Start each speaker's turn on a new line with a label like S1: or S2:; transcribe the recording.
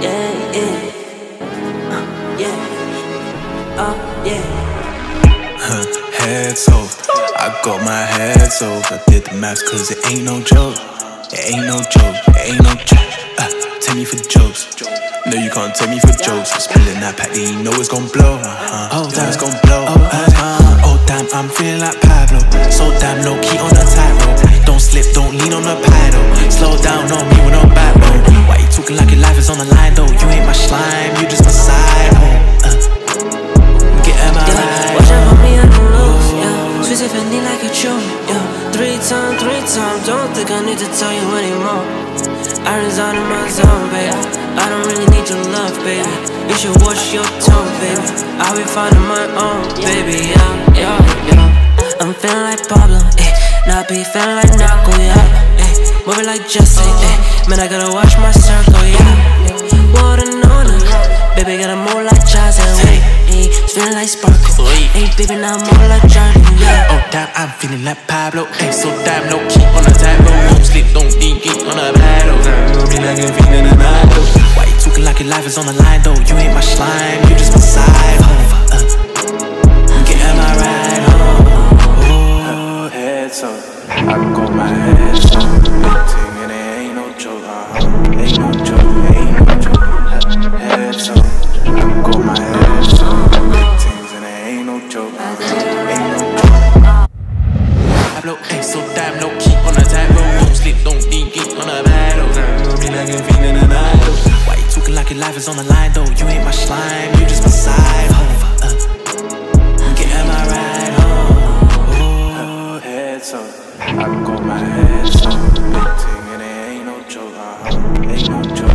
S1: yeah, yeah. Uh, yeah. Oh, yeah.
S2: Heads off, I got my heads off. I did the maths cause it ain't no joke. It ain't no joke, it ain't no joke. Uh, take me for jokes. No, you can't take me for jokes. I'm Spilling that pack, then you know it's gon' blow. Uh-huh. Oh, damn, it's gon' blow. Oh, uh, oh, damn, I'm feeling like Pablo. So damn low key on the tightrope. Don't slip, don't lean on the paddle. Slow down on me with no backbone. Why you talking like your life is on the line slime, you just my side hoe. Uh, get in my
S1: Yeah,
S2: ride.
S1: watch out for me, I don't lose. Yeah, Swiss if I need like a chew. Yeah, three times, three times. Don't think I need to tell you anymore. I reside in my zone, baby. I don't really need your love, baby. You should watch your tone, baby. I'll be finding my own, baby. Yeah, yeah, yeah. I'm feeling like Pablo, eh. Not be feeling like Narco, yeah. Eh. Moving like Jesse, eh. Man, I gotta watch my circle, yeah. Sparkle. Hey, baby, now I'm more like Jordan, yeah.
S2: Oh damn, I'm feeling like Pablo. Ay, so damn low key on the tightrope. Don't slip, don't think it on the battle. Be like a feeling a night though. Why you talking like your life is on the line though? You ain't my slime, you just my side hoe. Pablo, ain't so damn low key on the tightrope. Don't sleep, don't think get on the battle. Oh. Oh. Why you talking like your life is on the line though? You ain't my slime, you just my side. Oh, uh, get in my ride home. Oh. Heads up, I got my head up. Big thing and it ain't no joke. Uh-huh. Ain't no joke.